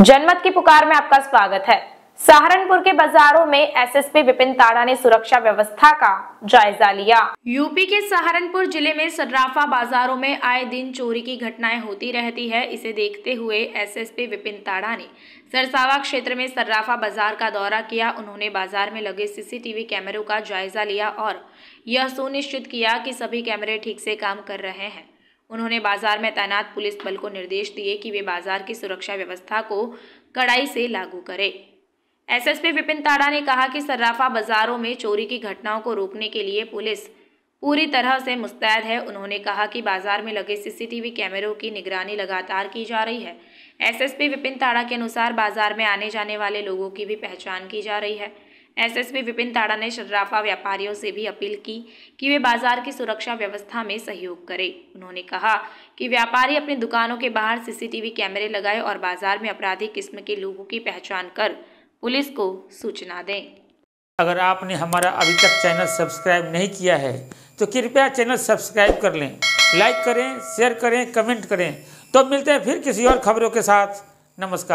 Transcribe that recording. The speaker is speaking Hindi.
जनमत की पुकार में आपका स्वागत है। सहारनपुर के बाजारों में एसएसपी विपिन ताड़ा ने सुरक्षा व्यवस्था का जायजा लिया। यूपी के सहारनपुर ज़िले में सर्राफा बाजारों में आए दिन चोरी की घटनाएँ होती रहती है, इसे देखते हुए एसएसपी विपिन ताड़ा ने सरसावा क्षेत्र में सर्राफा बाज़ार का दौरा किया। उन्होंने बाज़ार में लगे सीसीटीवी कैमरों का जायजा लिया और यह सुनिश्चित किया कि सभी कैमरे ठीक से काम कर रहे हैं। उन्होंने बाज़ार में तैनात पुलिस बल को निर्देश दिए कि वे बाज़ार की सुरक्षा व्यवस्था को कड़ाई से लागू करें। एसएसपी विपिन ताड़ा ने कहा कि सर्राफा बाजारों में चोरी की घटनाओं को रोकने के लिए पुलिस पूरी तरह से मुस्तैद है। उन्होंने कहा कि बाज़ार में लगे सीसीटीवी कैमरों की निगरानी लगातार की जा रही है। एसएसपी विपिन ताड़ा के अनुसार बाज़ार में आने जाने वाले लोगों की भी पहचान की जा रही है। एसएसपी विपिन ताड़ा ने शर्राफा व्यापारियों से भी अपील की कि वे बाज़ार की सुरक्षा व्यवस्था में सहयोग करें। उन्होंने कहा कि व्यापारी अपनी दुकानों के बाहर सीसीटीवी कैमरे लगाए और बाज़ार में अपराधी किस्म के लोगों की पहचान कर पुलिस को सूचना दें। अगर आपने हमारा अभी तक चैनल सब्सक्राइब नहीं किया है तो कृपया चैनल सब्सक्राइब कर लें, लाइक करें, शेयर करें, कमेंट करें। तो मिलते हैं फिर किसी और खबरों के साथ। नमस्कार।